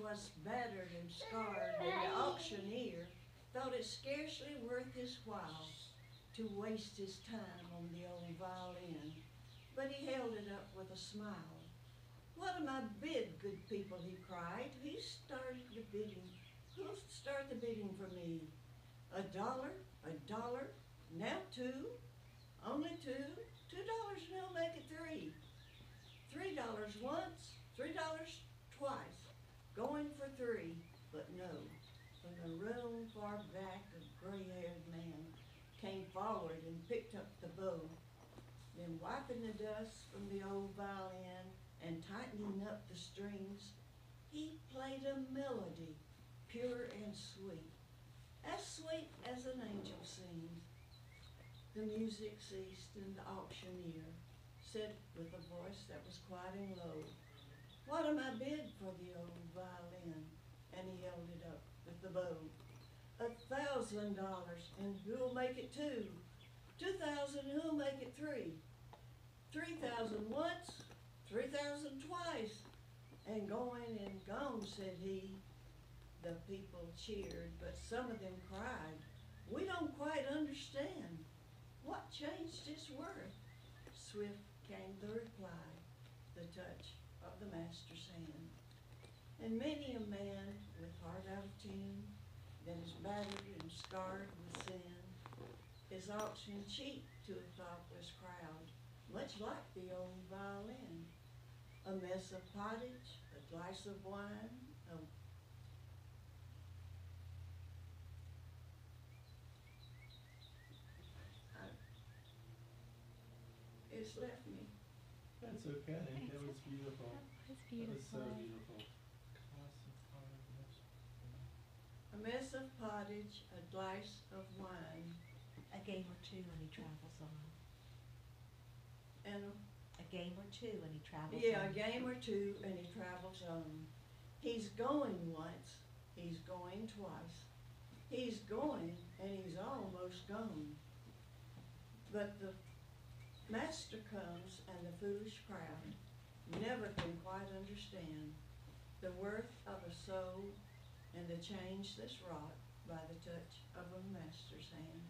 'twas battered and scarred, and the auctioneer thought it scarcely worth his while to waste his time on the old violin, but he held it up with a smile. What am I bid, good people, he cried, who started the bidding, who'll start the bidding for me? A dollar, a dollar, now two, only two, two dollars and he'll make it three. Three dollars once, three dollars twice, going for three, but no. From the room far back, a gray-haired man came forward and picked up the bow. Then wiping the dust from the old violin and tightening up the strings, he played a melody, pure and sweet, as sweet as an angel sings. The music ceased and the auctioneer said with a voice that was quite and low, What am I bid for the old violin? And he held it up with the bow. A thousand dollars, and who'll make it two? Two thousand, who'll make it three? Three thousand once, three thousand twice. And going and gone, said he. The people cheered, but some of them cried, We don't quite understand. What changed its worth? Swift came the reply, the touch of the master's hand. And many a man with heart out of tune, that is battered and scarred with sin, is auctioned cheap to a thoughtless crowd, much like the old violin. A mess of pottage, a glass of wine, a It's left me. That's okay, that was beautiful. It's That was so beautiful. beautiful. A mess of pottage, a glass of wine, A game or two and he travels on. and, A game or two and he travels yeah, a on. game or two, and he travels on. He's going once, he's going twice. He's going, and he's almost gone. But the master comes, and the foolish crowd never can quite understand the worth of a soul and the change that's wrought by the touch of a master's hand.